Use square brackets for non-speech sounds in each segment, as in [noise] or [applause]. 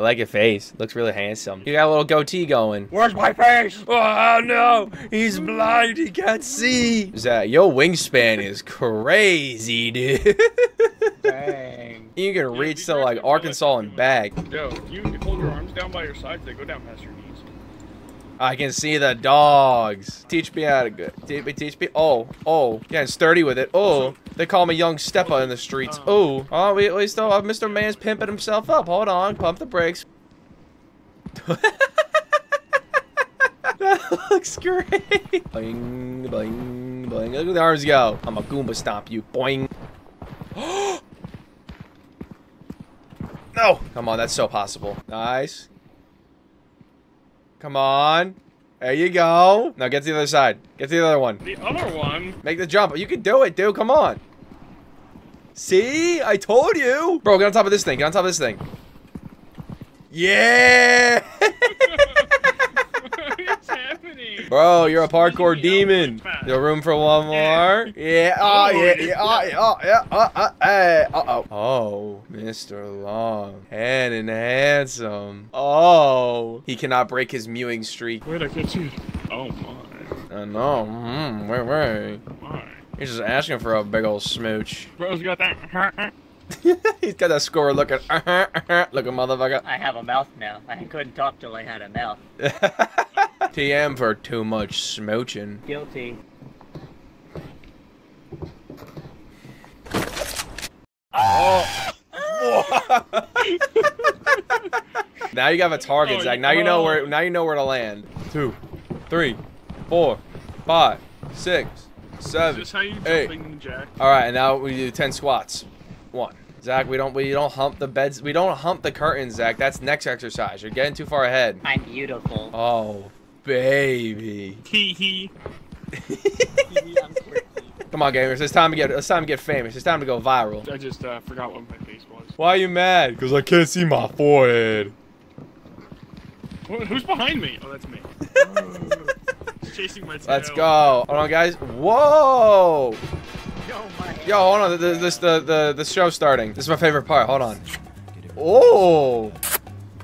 I like your face. Looks really handsome. You got a little goatee going. Where's my face? Oh no, he's blind. He can't see. Zach, your wingspan is crazy, dude. Dang. [laughs] you can reach be to like Arkansas and that. back. Yo, you hold your arms down by your sides, they go down past your knees. I can see the dogs. Teach me how to go. Teach me, teach me. Oh, oh, getting sturdy with it. Oh, they call me Young Steppa in the streets. Oh, oh, oh we, we still have Mr. Man's pimping himself up. Hold on, pump the brakes. [laughs] that looks great. Boing, boing, boing. Look at the arms go. I'm a Goomba stomp you. Boing. [gasps] no. Come on, that's so possible. Nice. Come on. There you go. Now get to the other side. Get to the other one. The other one, Make the jump. You can do it, dude. Come on. See? I told you. Bro, get on top of this thing. Get on top of this thing. Yeah. [laughs] what's happening? Bro, you're a parkour demon. There room for one more? Yeah. Oh, yeah. Yeah. Oh, yeah. Oh, yeah. Uh, uh, hey. Uh-oh. Oh, Mr. Long. Hand and handsome. Oh. He cannot break his mewing streak. Where'd I get you? Oh my. I know. Mm, wait, wait. My. He's just asking for a big old smooch. Bro's got that. Uh-huh, uh-huh. [laughs] He's got that score looking, uh-huh, looking motherfucker. I have a mouth now. I couldn't talk till I had a mouth. [laughs] TM for too much smooching. Guilty. [laughs] [laughs] now you have a target, Oh, Zach. Now you know where. Now you know where to land. Two, three, four, five, six, Is seven, this how you eight. jumping jack? All right, and now we do ten squats. One. Zach, we don't we don't hump the beds. We don't hump the curtains, Zach. That's next exercise. You're getting too far ahead. I'm beautiful. Oh, baby. Hee hee. [laughs] Come on, gamers. It's time to get. It's time to get famous. It's time to go viral. I just uh, forgot what my face was. Why are you mad? Because I can't see my forehead. Who's behind me? Oh, that's me. [laughs] He's chasing my tail. Let's go. Hold on, guys. Whoa. Yo, my Yo, hold on. The, the, this, the, the, the show's starting. This is my favorite part. Hold on. Oh.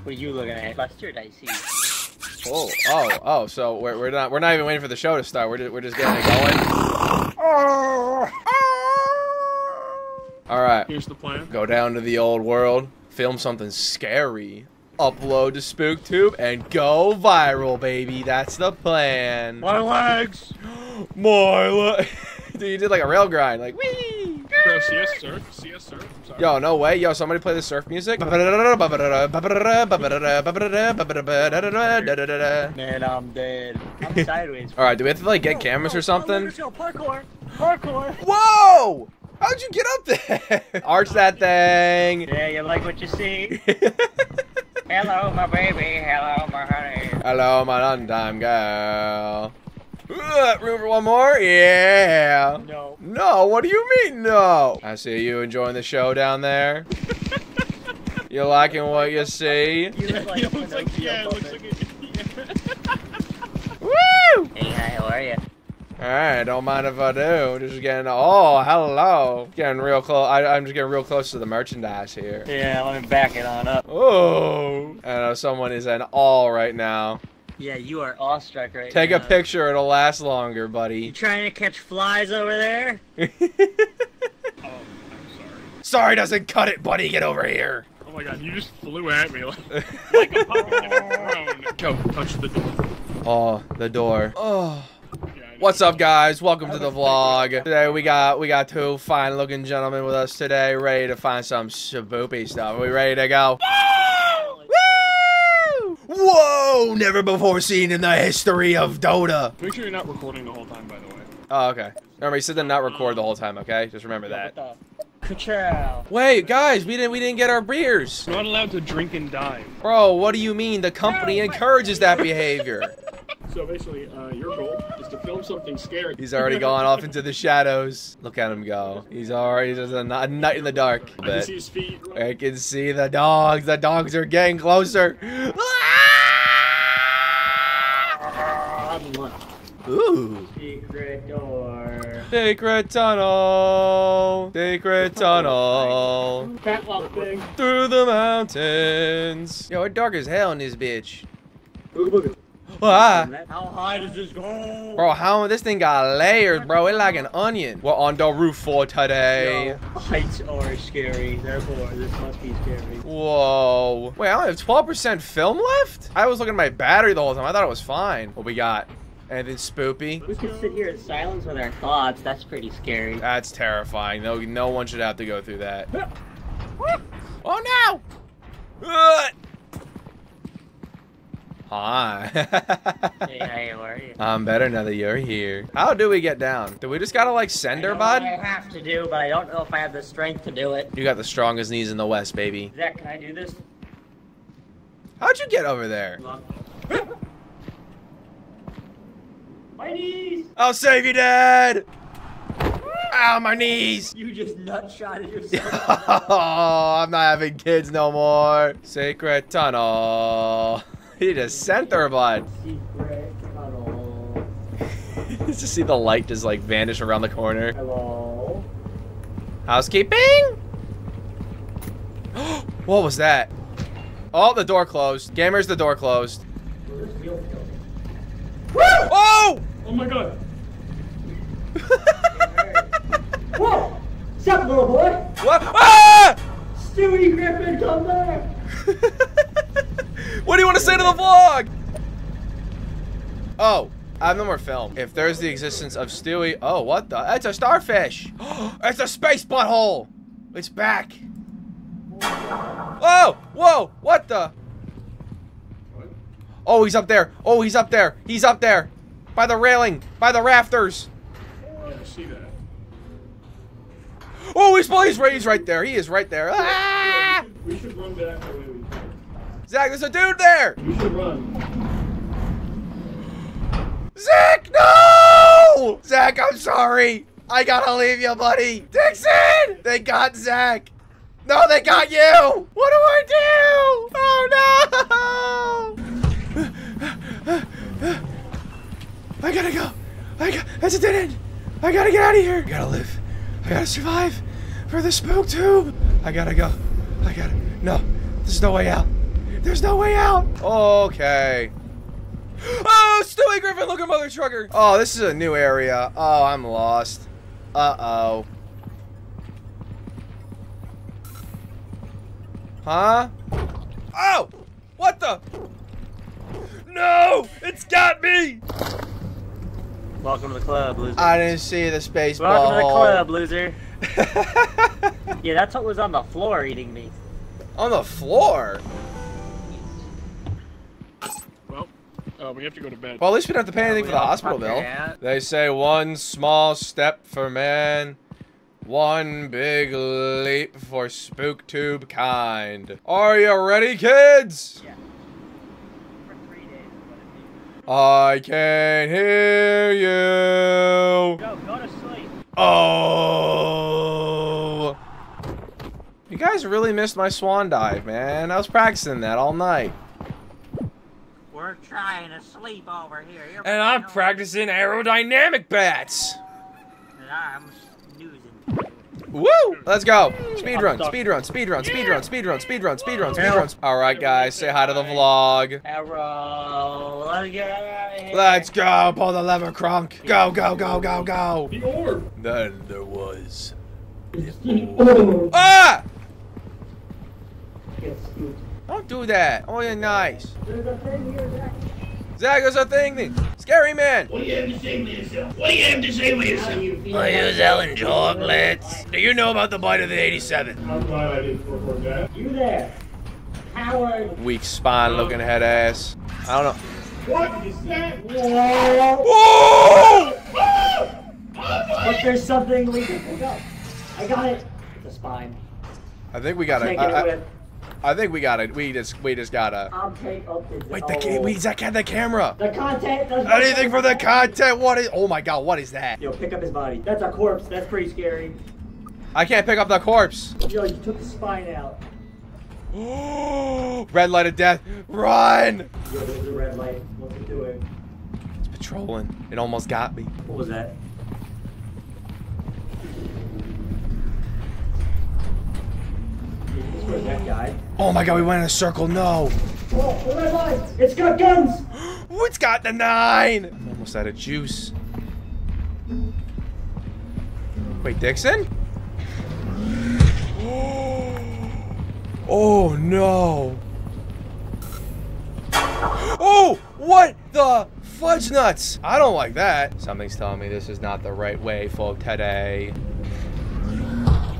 What are you looking at? Mustard, I see. Oh, oh, oh. So we're, we're not we're not even waiting for the show to start. We're just, we're just getting it going. [laughs] Oh! All right. Here's the plan. Go down to the old world, film something scary, upload to SpookTube, and go viral, baby. That's the plan. My legs. [gasps] My le- [laughs] Dude, you did like a rail grind, like wee. Bro, CS surf. CS surf. I'm sorry. Yo, no way. Yo, somebody play the surf music. Man, I'm dead. I'm [laughs] sideways. right, do we have to like get cameras or something? Parkour. Parkour. Whoa! How'd you get up there? [laughs] Arch that thing. Yeah, you like what you see? [laughs] Hello, my baby. Hello, my honey. Hello, my undime girl. Uh, room for one more? Yeah. No. No, what do you mean no? I see you enjoying the show down there. [laughs] You liking what you see? You look like a it looks like yeah, it looks puppet. like a, Woo! Hey, hi, how are you? Alright, don't mind if I do. Just getting, oh, hello. Getting real close. I'm just getting real close to the merchandise here. Yeah, let me back it on up. Oh. I know someone is in all right now. Yeah, you are awestruck right Take now. a picture, it'll last longer, buddy. You trying to catch flies over there? [laughs] Oh, I'm sorry. Sorry doesn't cut it, buddy. Get over here. Oh my god, you just flew at me like, [laughs] like a puppet in. Go, touch the door. Oh, the door. Oh. Yeah, I know. What's up, guys? Welcome to the vlog. [laughs] Today we got we got two fine-looking gentlemen with us today, ready to find some shaboopy stuff. Are we ready to go? Woo! Whoa! Never before seen in the history of Dota. Make sure you're not recording the whole time, by the way. Oh, okay. Remember, he said to not record the whole time. Okay, just remember that. Ka-chow. Wait, guys, we didn't we didn't get our beers, You're not allowed to drink and dive. bro. What do you mean? The company encourages that behavior. [laughs] So basically, uh, your goal is to film something scary. He's already gone off into the shadows. Look at him go. He's already just a, a night in the dark. I can see his feet. I can see the dogs. The dogs are getting closer. Ooh. Secret door. Secret tunnel. Secret tunnel. Catwalk thing. Through the mountains. Yo, it's dark as hell in this bitch. Booga booga. Ah. How high does this go? Bro, how this thing got layers, bro. It's like an onion. We're on the roof for today. Yo, heights are scary. Therefore, this must be scary. Whoa. Wait, I only have 12% film left? I was looking at my battery the whole time. I thought it was fine. What we got? Anything spoopy? We can sit here in silence with our thoughts. That's pretty scary. That's terrifying. No, no one should have to go through that. [laughs] Oh no! Ugh. Hi. Hey, how are you? [laughs] I'm better now that you're here. How do we get down? Do we just gotta like send her, bud? I have to do, but I don't know if I have the strength to do it. You got the strongest knees in the West, baby. Zach, can I do this? How'd you get over there? [laughs] My knees! I'll save you, Dad! Ow, my knees! You just nut shotted [laughs] yourself. oh, I'm not having kids no more. Sacred tunnel. [laughs] He just sent. Secret tunnel. [laughs] just see the light just like vanish around the corner. Hello? Housekeeping? [gasps] what was that? Oh, the door closed. Gamers, the door closed. Where's Field Building? Oh! Oh my god. [laughs] Whoa! Sup, little boy? What? Ah! Stewie Griffin, come back! What do you want to say to the vlog? Oh, I have no more film. If there's the existence of Stewie, oh, what the? It's a starfish. [gasps] it's a space butthole. It's back. Whoa, whoa, what the? Oh, he's up there. Oh, he's up there. He's up there. By the railing. By the rafters. I see that. Oh, he's, he's, right, he's right there. He is right there. Ah! We should run back the way we Zach, there's a dude there. We should run. Zach, no! Zach, I'm sorry. I gotta leave you, buddy. Dixon! They got Zach. No, they got you. What do I do? Oh, no! I gotta go. I got, that's a dead end. I gotta get out of here. I gotta live. I gotta survive for the SpookTube. I gotta go. I gotta. No, there's no way out. There's no way out. Okay. Oh, Stewie Griffin, look at Mother Trucker. Oh, this is a new area. Oh, I'm lost. Uh-oh. Huh? Oh! What the? No! It's got me! Welcome to the club, loser. I didn't see the space Welcome to the club, loser. [laughs] Yeah, that's what was on the floor eating me. On the floor? Uh, we have to go to bed. Well, at least we don't have to pay anything we for the hospital bill. They say one small step for man, one big leap for SpookTube kind. Are you ready, kids? Yeah. Days. I can't hear you. Go, go to sleep. Oh. You guys really missed my swan dive, man. I was practicing that all night. We're trying to sleep over here. You're And I'm practicing aerodynamic bats. And I'm snoozing. Woo! Let's go. Speed I'm run, stuck. speed run, speed run, speed run, speed run, speed run, speed run, speed run. All right, guys, say hi to the vlog. Arrow, let's get out of here. Let's go. Pull the lever, Crunk. Go, go, go, go, go. The orb. Then there was. Ah! Get spooked. Don't do that. Oh, you're nice. There's a thing here, Zach. Zach, there's a thing. thing. Scary man. What do you have to say for yourself? What do you have to say for yourself? you feel Are you selling chocolates? Do you know about the bite of the 87? I'm glad I didn't record that. You there. Howard. Weak spine looking head ass. I don't know. What is that? Whoa. Oh! But there's something we can pick up. I got it. It's a spine. I think we gotta. Taking I, it I, think we gotta. We just. We just gotta. I'll take up the. Wait, the oh. wait, Zach had the camera. The content. doesn't- Anything for the content. What is? Oh my God, what is that? Yo, pick up his body. That's a corpse. That's pretty scary. I can't pick up the corpse. Yo, you took the spine out. [gasps] Red light of death. Run! Yo, there's a red light. What's it doing? It's patrolling. It almost got me. What was that? Where's that guy? Oh my god, we went in a circle. No. Oh, the red line! It's got guns! Ooh, it's got the nine. I'm almost out of juice. Wait, Dixon? [gasps] Oh no. Oh, what the fudge nuts? I don't like that. Something's telling me this is not the right way, for today.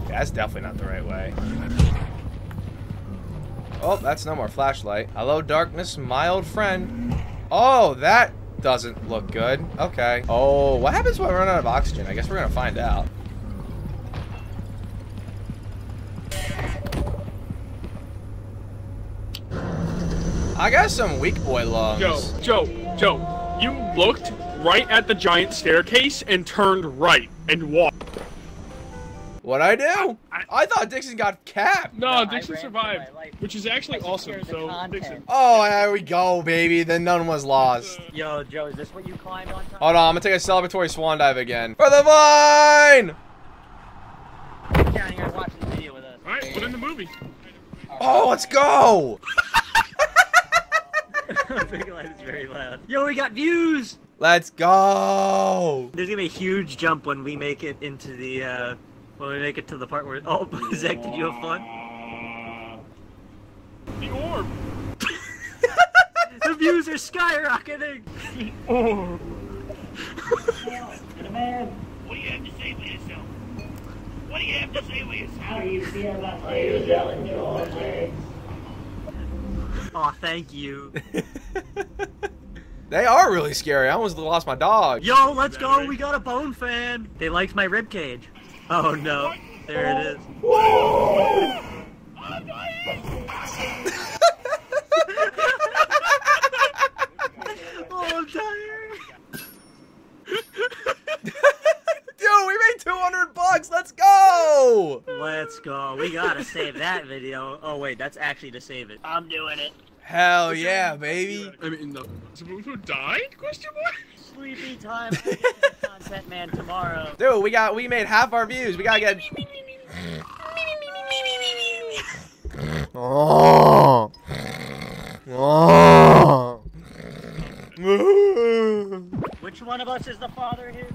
That's definitely not the right way. Oh, that's no more flashlight. Hello, darkness, my old friend. Oh, that doesn't look good. Okay. Oh, what happens when I run out of oxygen? I guess we're gonna find out. I got some weak boy lungs. Joe, Joe, Joe, you looked right at the giant staircase and turned right and walked. What'd I do? I- I thought Dixon got capped. No, I Dixon survived, which is actually awesome. So, content. Dixon. Oh, there we go, baby. Then none was lost. Yo, Joe, is this what you climbed on top? Hold on, I'm gonna take a celebratory swan dive again. For the vine! down here watching the video with us. All right, put in the movie. Oh, let's go! [laughs] Big light is very loud. Yo, we got views! Let's go! There's gonna be a huge jump when we make it into the, uh, when we make it to the part where, oh, Zach, did you have fun? The orb. [laughs] The views are skyrocketing! The Orb. What do you have to say for yourself? What do you have to say for yourself? How do you feel about my selling George? Aw, thank you. [laughs] they are really scary. I almost lost my dog. Yo, let's go, we got a bone fan! They liked my rib cage. Oh no, there it is. [laughs] Oh, I'm tired. [laughs] Dude, we made 200 bucks. Let's go! Let's go. We gotta save that video. Oh wait, that's actually to save it. I'm doing it. Hell yeah, baby. I mean, the who died? Question mark. Sleepy time. I'll get to the content man tomorrow. Dude, we got we made half our views. We gotta get. Oh. Oh. Which one of us is the father here?